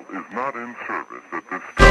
is not in service at this time.